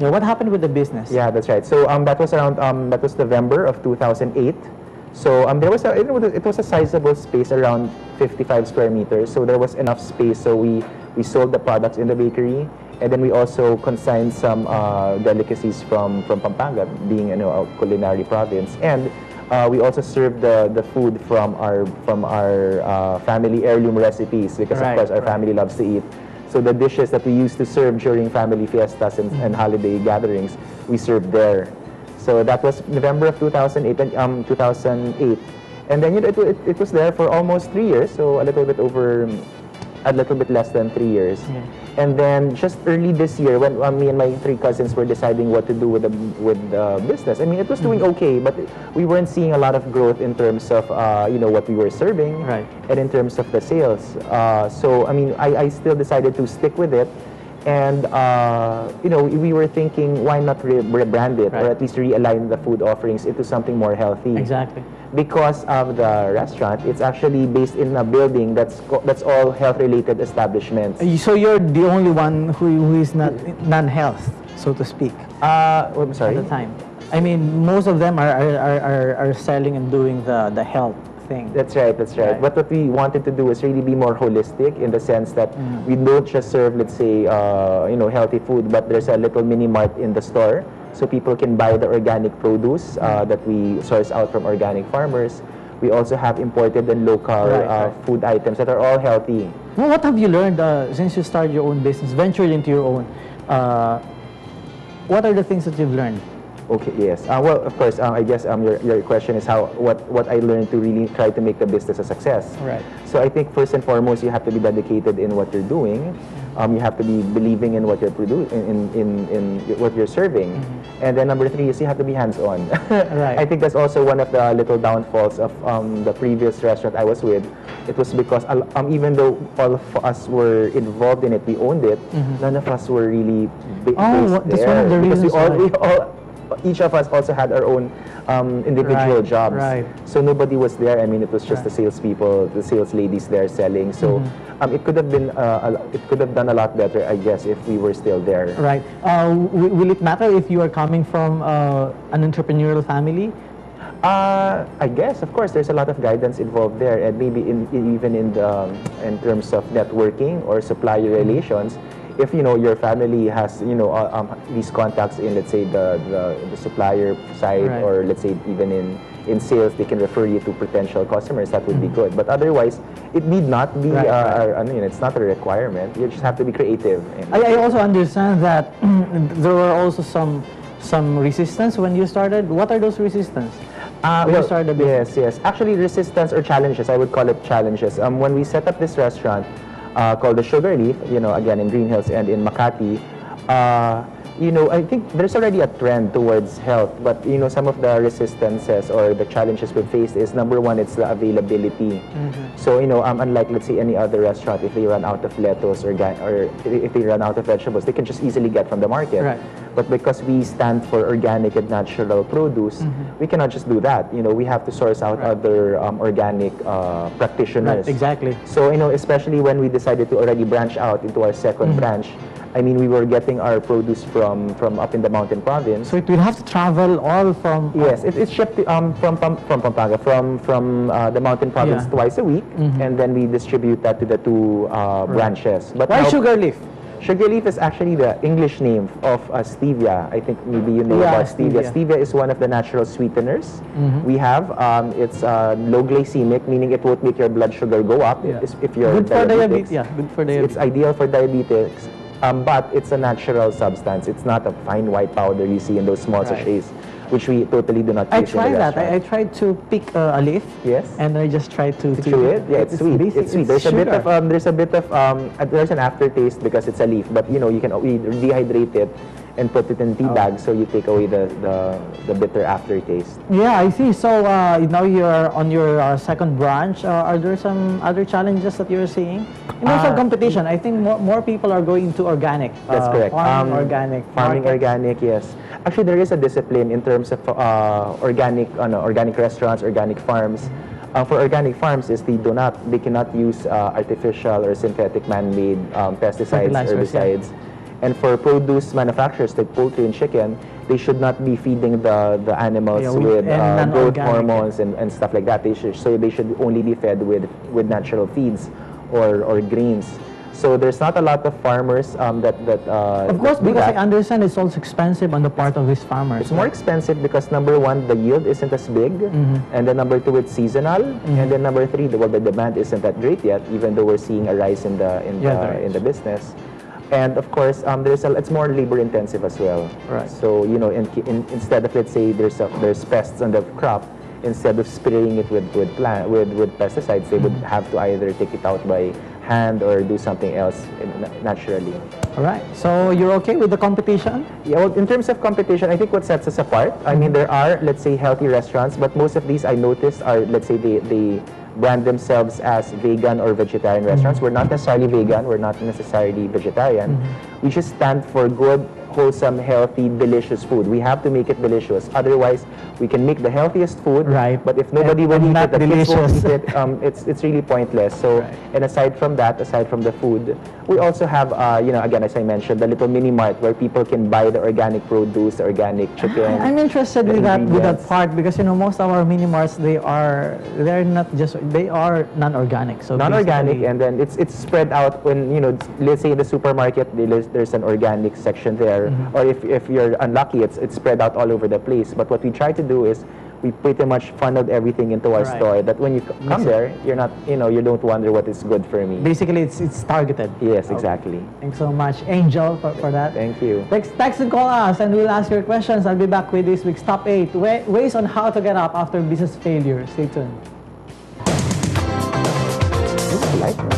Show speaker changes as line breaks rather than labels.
Yeah, what happened with the business?
Yeah, that's right. So um, that was around um, that was November of 2008. So um, there was a it was, it was a sizable space around 55 square meters. So there was enough space. So we we sold the products in the bakery, and then we also consigned some uh, delicacies from from Pampanga, being you know a culinary province, and uh, we also served the the food from our from our uh, family heirloom recipes because
Right,
of course our
right.
family loves to eat. So the dishes that we used to serve during family fiestas and, and holiday gatherings, we served there. So that was November of 2008, and, um, 2008. And then you know, it, it, it was there for almost three years, so a little bit over, a little bit less than three years.
Yeah.
And then just early this year, when uh, me and my three cousins were deciding what to do with the with the business, I mean, it was doing okay, but we weren't seeing a lot of growth in terms of uh, you know what we were serving,
Right.
and in terms of the sales. Uh, so I mean, I, I still decided to stick with it. And uh, you know, we were thinking, why not re- rebrand it,
Right.
or at least realign the food offerings into something more healthy?
Exactly.
Because of the restaurant, it's actually based in a building that's that's all health-related establishments.
Uh, So you're the only one who, who is not non-health, so to speak,
Uh, oh, I'm sorry.
at the time. I mean, most of them are, are, are, are, are selling and doing the, the health thing.
That's right, that's right.
Right.
But what we wanted to do is really be more holistic in the sense that we don't just serve, let's say, uh, you know, healthy food, but there's a little mini mart in the store, so people can buy the organic produce uh, that we source out from organic farmers. We also have imported and local
Right,
uh,
right.
food items that are all healthy.
Well, what have you learned uh, since you started your own business, ventured into your own? Uh, what are the things that you've learned?
Okay, yes. Uh, well, of course, um, I guess um, your, your question is how what, what I learned to really try to make the business a success.
Right.
So I think first and foremost, you have to be dedicated in what you're doing. Um, you have to be believing in what you're produ- in, in, in, in what you're serving. And then number three is you have to be hands-on.
Right.
I think that's also one of the little downfalls of um, the previous restaurant I was with. It was because um, even though all of us were involved in it, we owned it, none of us were really ba-
Oh,
based
that's
there.
one of the
because we
reasons
all,
why.
we all each of us also had our own um, individual
Right,
jobs.
right.
So nobody was there. I mean, it was just the
Right.
salespeople, the sales ladies there selling. So
Mm-hmm.
um, it could have been, uh, a it could have done a lot better, I guess, if we were still there.
Right. Uh, will it matter if you are coming from uh, an entrepreneurial family?
Uh, I guess, of course, there's a lot of guidance involved there, and maybe in, in- even in the, um, in terms of networking or supplier
Mm-hmm.
relations. If you know your family has you know uh, um, these contacts in let's say the, the, the supplier side
Right.
or let's say even in in sales they can refer you to potential customers that would be good. But otherwise, it need not be
Mm-hmm. Right,
uh,
right.
I mean it's not a requirement. You just have to be creative.
I, I also understand that there were also some some resistance when you started. What are those resistance?
Uh,
When you started
yes, yes. Actually, resistance or challenges, I would call it challenges. Um, when we set up this restaurant uh, called the Sugarleaf, you know, again in Greenhills and in Makati, uh, you know, I think there's already a trend towards health, but you know, some of the resistances or the challenges we faced is number one, it's the availability.
Mm-hmm.
So you know, um, unlike let's say any other restaurant, if they run out of lettuce or or if they run out of vegetables, they can just easily get from the market.
Right.
But because we stand for organic and natural produce, we cannot just do that. You know, we have to source out
Mm-hmm. Right.
other um, organic uh, practitioners.
Right, exactly.
So, you know, especially when we decided to already branch out into our 2nd
Mm-hmm.
branch, I mean, we were getting our produce from, from up in the mountain province.
So it will have to travel all from.
Yes, it, it's shipped um, from, Pam- from Pampanga, from, from uh, the mountain province
Yeah.
twice a week,
Mhm.
and then we distribute that to the two uh, branches. But
Why
now-
sugar leaf?
Sugar leaf is actually the English name of uh, stevia. I think maybe you know
Yeah,
about stevia.
stevia.
Stevia is one of the natural sweeteners
Mhm.
we have. Um, it's uh, low glycemic, meaning it won't make your blood sugar go up
Yeah.
if, if you're
Good for diabetes. Yeah, good for diabetes.
It's ideal for diabetics, um, but it's a natural substance. It's not a fine white powder you see in those small
Right.
sachets, which we totally do not
I tried that. I, I tried to pick uh, a leaf.
Yes.
And I just tried to,
To chew it? Yeah, it's, sweet.
basic,
It's sweet. There's a bit
sugar.
of um, there's a bit of um, there's an aftertaste because it's a leaf, but you know you can we dehydrate it and put it in tea
Oh.
bags so you take away the, the, the bitter aftertaste.
Yeah, I see. So uh, now you're on your uh, second branch. Uh, are there some other challenges that you're seeing? In terms of
Uh,
competition, I think more, more people are going to organic.
That's
uh,
correct.
Farming
Um,
organic.
Farming
market.
organic, yes. Actually, there is a discipline in terms of uh, organic, ano, organic restaurants, organic farms. Uh, for organic farms, is they do not, they cannot use uh, artificial or synthetic man-made um, pesticides,
Fertilizers, yeah.
And for produce manufacturers like poultry and chicken, they should not be feeding the, the animals
Yeah, with-
uh, growth hormones and, and stuff like that. They should, so they should only be fed with, with natural feeds or, or greens. So there's not a lot of farmers um, that that uh,
Of course,
that
because I understand it's also expensive on the part of these farmers.
It's more expensive because number one, the yield isn't as big,
Mm-hmm.
and then number two, it's seasonal, and then number three, the, well, the demand isn't that great yet, even though we're seeing a rise in the in
Yeah,
the in the business. And of course, um, there's a, it's more labor intensive as well.
Right.
So you know, in, in, instead of let's say there's a, there's pests on the crop, instead of spraying it with with plant with with pesticides, they would
Mm-hmm.
have to either take it out by hand or do something else naturally.
All right. So you're okay with the competition?
Yeah, well, in terms of competition, I think what sets us apart, I mean, there are, let's say, healthy restaurants, but most of these I noticed are, let's say, they, they brand themselves as vegan or vegetarian restaurants. We're not necessarily vegan, we're not necessarily vegetarian. We just stand for good, wholesome, healthy, delicious food. We have to make it delicious. Otherwise, we can make the healthiest food,
Right.
but if nobody
And-
will
and
eat it, the kids won't
delicious.
eat it, um, it's, it's really pointless. So,
Right.
and aside from that, aside from the food, we also have, uh, you know, again, as I mentioned, the little mini mart where people can buy the organic produce, the organic chicken.
I'm interested with that with that part because you know most of our mini marts they are they're not just they are non-organic. So
non-organic and then it's it's spread out when you know let's say in the supermarket there's an organic section there
Mm-hmm.
or if, if you're unlucky it's it's spread out all over the place but what we try to do is we pretty much funneled everything into our
Right.
store that when you come there you're not you know you don't wonder what is good for me
basically it's it's targeted.
yes
Okay.
exactly
Thanks so much, Angel, for, for that.
thank you
Text, text and call us and we'll ask your questions. I'll be back with this week's top 8 wa- ways on how to get up after business failure. Stay tuned.
Like-